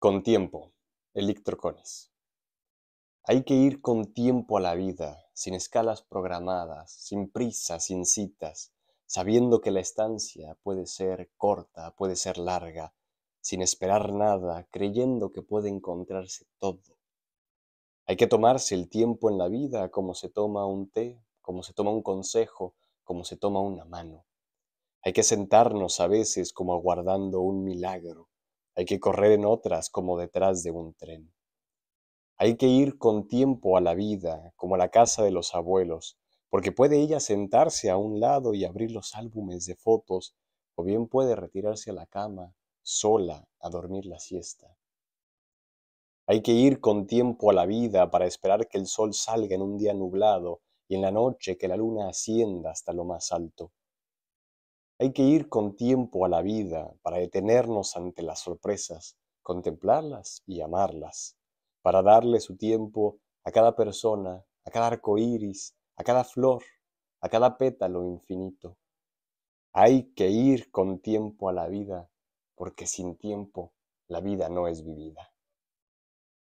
Con tiempo, Elictroconis. Hay que ir con tiempo a la vida, sin escalas programadas, sin prisa, sin citas, sabiendo que la estancia puede ser corta, puede ser larga, sin esperar nada, creyendo que puede encontrarse todo. Hay que tomarse el tiempo en la vida como se toma un té, como se toma un consejo, como se toma una mano. Hay que sentarnos a veces como aguardando un milagro hay que correr en otras como detrás de un tren. Hay que ir con tiempo a la vida, como a la casa de los abuelos, porque puede ella sentarse a un lado y abrir los álbumes de fotos, o bien puede retirarse a la cama, sola, a dormir la siesta. Hay que ir con tiempo a la vida para esperar que el sol salga en un día nublado y en la noche que la luna ascienda hasta lo más alto. Hay que ir con tiempo a la vida para detenernos ante las sorpresas, contemplarlas y amarlas, para darle su tiempo a cada persona, a cada arco iris, a cada flor, a cada pétalo infinito. Hay que ir con tiempo a la vida, porque sin tiempo la vida no es vivida.